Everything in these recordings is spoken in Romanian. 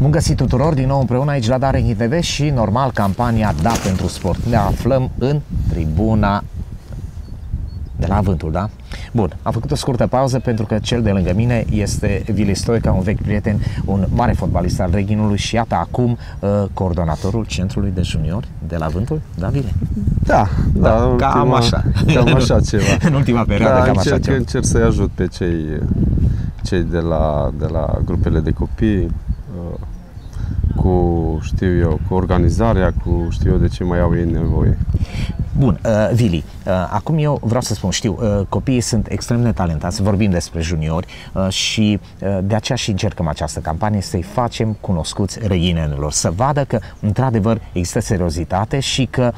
Bun găsit tuturor, din nou împreună aici la Dare TV și normal campania Da pentru Sport. Ne aflăm în tribuna de la Avântul, da? Bun, am făcut o scurtă pauză pentru că cel de lângă mine este Vili Stoica, un vechi prieten, un mare fotbalist al Reghinului și iată acum uh, coordonatorul centrului de juniori de la Avântul, da, Vili? Da, da, da ultima, cam așa. Cam așa ceva. în ultima perioadă, da, cam încerc, așa ceva. încerc să-i ajut pe cei, cei de, la, de la grupele de copii, uh, cu, știu eu, cu organizarea, cu știu eu de ce mai au ei nevoie. Bun, uh, Vili, uh, acum eu vreau să spun, știu, uh, copiii sunt extrem de talentați, vorbim despre juniori uh, și uh, de aceea și încercăm această campanie să-i facem cunoscuți reghinenilor, să vadă că într-adevăr există seriozitate și că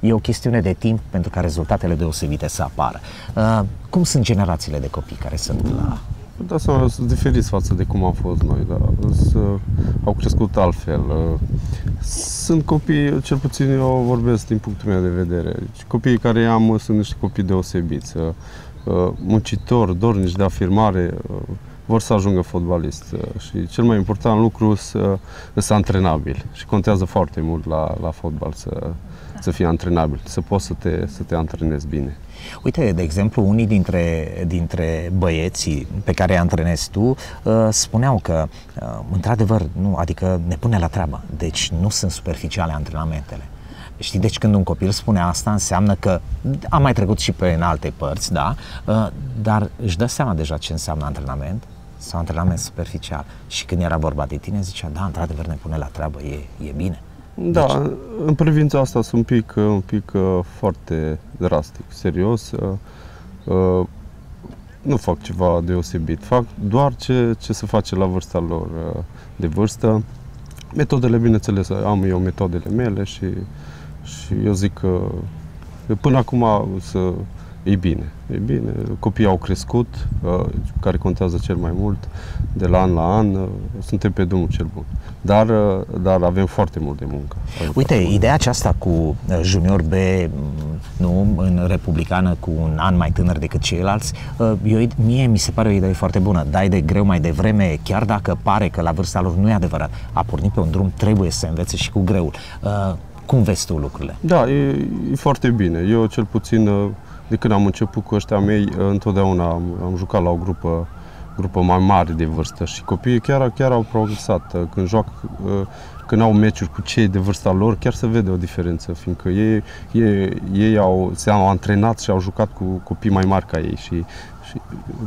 e o chestiune de timp pentru ca rezultatele deosebite să apară. Uh, cum sunt generațiile de copii care sunt la Da, seama, sunt diferiți față de cum am fost noi, da. S- au crescut altfel. uh, Sunt copii, cel puțin eu vorbesc din punctul meu de vedere. Deci, copiii care am uh, sunt niște copii deosebiți, uh, uh, muncitori, dornici de afirmare, uh, vor să ajungă fotbalist. uh, Și cel mai important lucru să să antrenabil. Și contează foarte mult la, la fotbal să, să fii antrenabil, să poți să te, să te antrenezi bine. Uite, de exemplu, unii dintre, dintre băieții pe care îi antrenezi tu uh, spuneau că, uh, într-adevăr, nu, adică ne pune la treabă, deci nu sunt superficiale antrenamentele. Știi, deci când un copil spune asta, înseamnă că a mai trecut și pe în alte părți, da, uh, dar își dă seama deja ce înseamnă antrenament sau antrenament superficial. Și când era vorba de tine, zicea, da, într-adevăr ne pune la treabă, e, e bine. Da, deci... în privința asta sunt un pic, un pic uh, foarte drastic, serios. Uh, uh, nu fac ceva deosebit, fac doar ce, ce se face la vârsta lor uh, de vârstă. Metodele, bineînțeles, am eu metodele mele și, și eu zic că până acum să, e bine. E bine, copiii au crescut, uh, care contează cel mai mult, de la an la an, uh, suntem pe drumul cel bun. Dar, uh, dar avem foarte mult de muncă. Avem Uite, foarte mult. ideea aceasta cu uh, junior B, m, nu, în republicană cu un an mai tânăr decât ceilalți, uh, eu, mie mi se pare o idee foarte bună. Dai de greu mai devreme, chiar dacă pare că la vârsta lor nu e adevărat. A pornit pe un drum, trebuie să învețe și cu greul. Uh, Cum vezi tu lucrurile? Da, e, e foarte bine. Eu cel puțin uh, de când am început cu ăștia mei, uh, întotdeauna am, am jucat la o grupă, grupă mai mare de vârstă și copiii chiar, chiar au progresat. Uh, Când joacă, uh, când au meciuri cu cei de vârsta lor, chiar se vede o diferență, fiindcă ei, ei, ei au, se au antrenat și au jucat cu copii mai mari ca ei și, și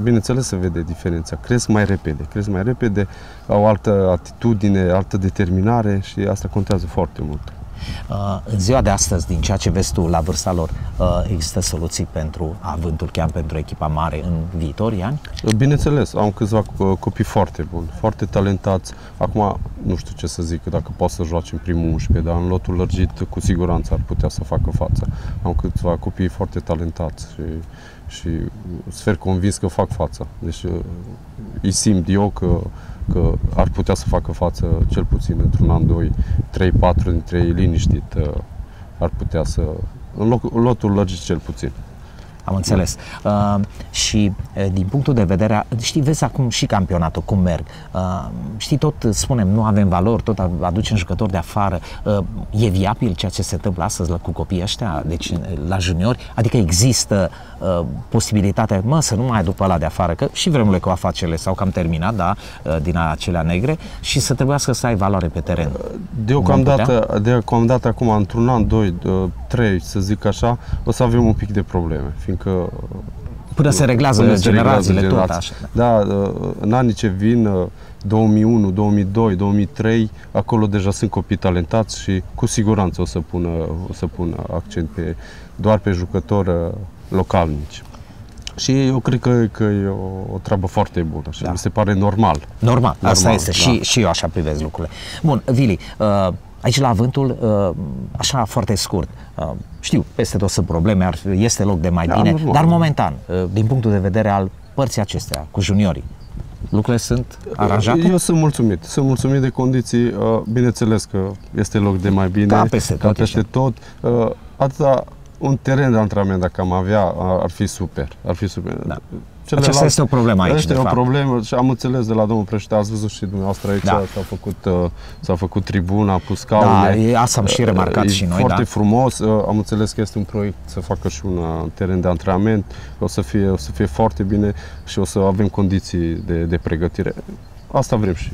bineînțeles se vede diferența. Cresc mai repede, cresc mai repede, au altă atitudine, altă determinare și asta contează foarte mult. Uh, În ziua de astăzi, din ceea ce vezi tu la vârsta lor, uh, există soluții pentru avântul chiar pentru echipa mare în viitorii ani? Bineînțeles, am câțiva uh, copii foarte buni, foarte talentați. Acum, nu știu ce să zic, dacă pot să joace în primul 11, dar în lotul lărgit, cu siguranță ar putea să facă față. Am câțiva copii foarte talentați și, și sper convins că fac fața. Deci uh, îi simt eu că, că ar putea să facă față cel puțin într-un an, doi, trei, patru dintre ei liniștit uh, ar putea să, în, loc, în lotul lărgit cel puțin. Am înțeles. Uh, și uh, din punctul de vedere, a- știi, vezi acum și campionatul, cum merg. Uh, știi, tot spunem, nu avem valori, tot a- aducem jucători de afară. Uh, e viabil ceea ce se întâmplă astăzi la, cu copiii ăștia, deci uh, la juniori? Adică există uh, posibilitatea, mă, să nu mai aduc pe ăla de afară, că și vremurile cu afacerile s-au cam terminat, da, uh, din acelea negre, și să trebuiască să ai valoare pe teren. Deocamdată, deocamdată acum, într-un an, doi, uh, trei, să zic așa, o să avem un pic de probleme, fiindcă Până se reglează până se generațiile, tot generații. așa. Da, uh, în anii ce vin, uh, 2001, 2002, 2003, acolo deja sunt copii talentați și cu siguranță o să pună, o să pună accent pe, doar pe jucători uh, localnici. Și eu cred că, că e o, o treabă foarte bună și Da. mi se pare normal. Normal, asta Normal, este. da. Și, și eu așa privesc lucrurile. Bun, Vili, uh, aici la Avântul, uh, așa foarte scurt, uh, știu, peste tot sunt probleme, ar, este loc de mai Da, bine, normal. dar momentan, uh, din punctul de vedere al părții acestea, cu juniorii, lucrurile sunt aranjate? Eu sunt mulțumit. Sunt mulțumit de condiții. uh, Bineînțeles că este loc de mai bine. Ca peste Ca tot, peste așa. tot. Uh, Atâta un teren de antrenament, dacă am avea, ar ar fi super. Ar fi super. Da. celelalte. Aceasta este o problemă aici, Este de o fapt. problemă și am înțeles de la domnul președinte, ați văzut și dumneavoastră aici, Da. s-a făcut, uh, s-a făcut tribuna, pus scaune. Da, e- asta am și remarcat E și noi, foarte da. frumos, uh, am înțeles că este un proiect să facă și un uh, teren de antrenament, o să fie, o să fie foarte bine și o să avem condiții de, de pregătire. Asta vrem și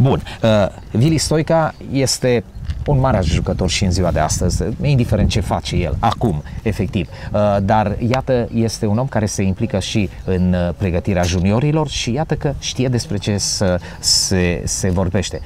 Bun, uh, Vili Stoica este un mare jucător și în ziua de astăzi, indiferent ce face el acum, efectiv. Uh, dar iată, este un om care se implică și în uh, pregătirea juniorilor și iată că știe despre ce să, se, se vorbește.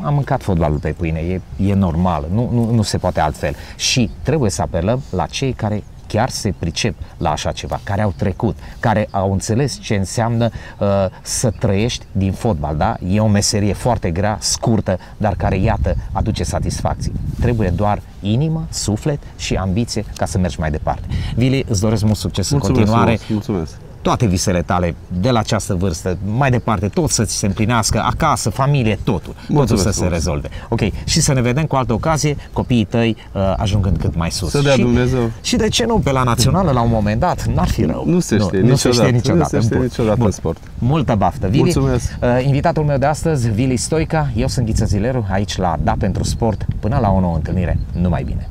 Am mâncat fotbalul pe pâine, e, e normal, nu, nu, nu se poate altfel. Și trebuie să apelăm la cei care chiar se pricep la așa ceva, care au trecut, care au înțeles ce înseamnă uh, să trăiești din fotbal, da? E o meserie foarte grea, scurtă, dar care, iată, aduce satisfacții. Trebuie doar inimă, suflet și ambiție ca să mergi mai departe. Vili, îți doresc mult succes mulțumesc, în continuare frumos, mulțumesc. Toate visele tale de la această vârstă, mai departe, tot să ți se împlinească, acasă, familie, totul, totul Mulțumesc să se frumos. rezolve. Ok, și să ne vedem cu altă ocazie, copiii tăi uh, ajungând cât mai sus. Să dea și, Dumnezeu. Și de ce nu, pe la națională la un moment dat, n-ar fi rău. Nu se știe nu, se niciodată, știe nu niciodată. se știe Bun. niciodată Bun. în sport. Multă baftă, Vili. Mulțumesc. Uh, invitatul meu de astăzi, Vili Stoica, eu sunt Ghiță Zileru, aici la Da pentru Sport. Până la o nouă întâlnire, numai bine.